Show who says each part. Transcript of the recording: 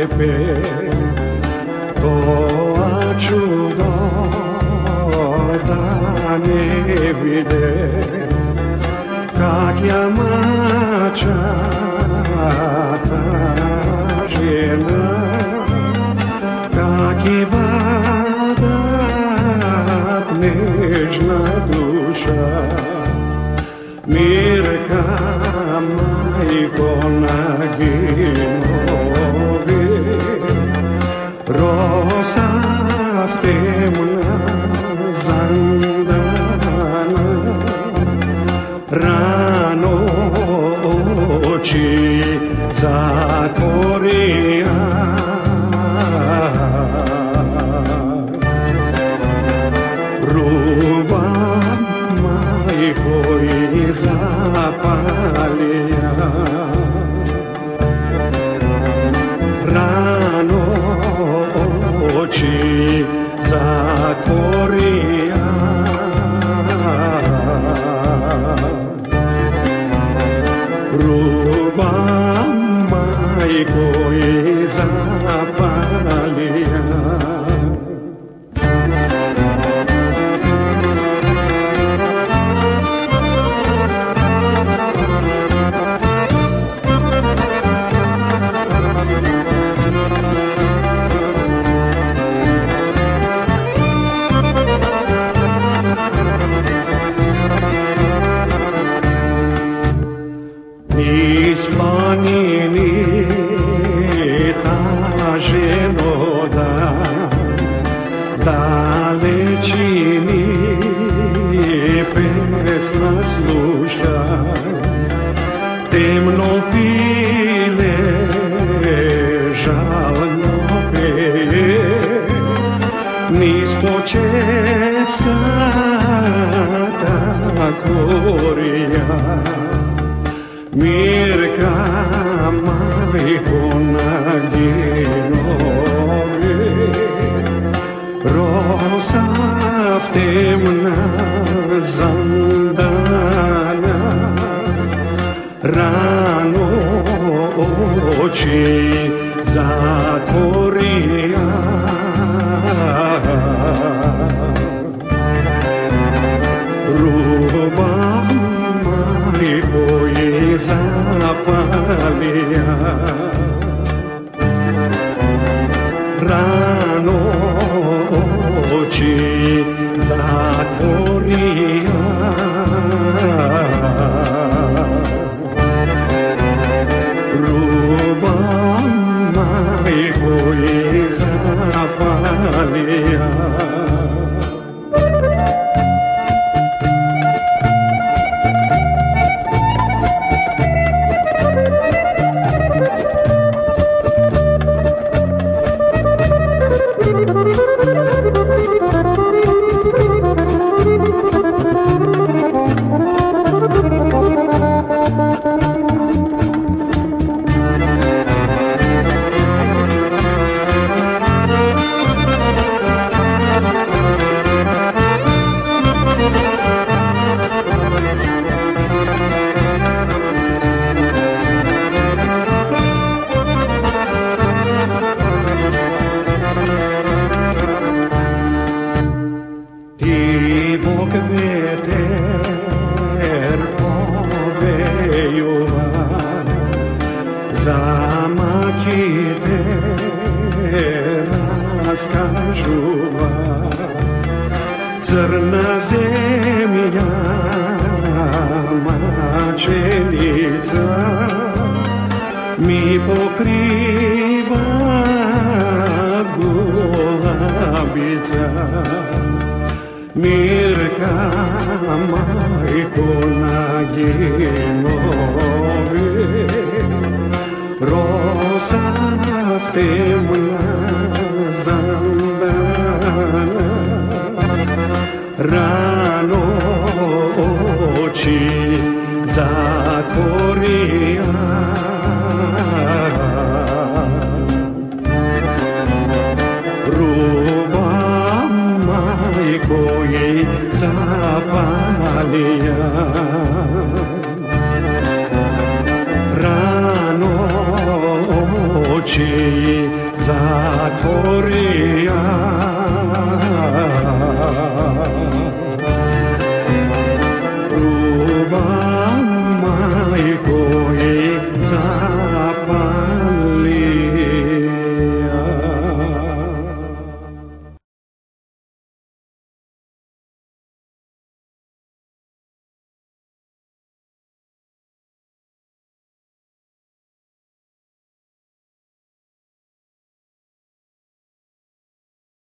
Speaker 1: ciebie Boa чудо да не виде. Как я мачата жена Как и вода нежна душа. Мир камай конаги рано очи затворя. Руба майко и запалия. Рано очи cội ra daleći mi pesna sluša. Temno pile žalno peje. Niz početka ta korija Mirka majko na za eter pove iuman zamakite raskajuva zrna zemlja mačenica mi pokriva gulabica Thank you. μυρκάμα εικόνα γίνω zatvoria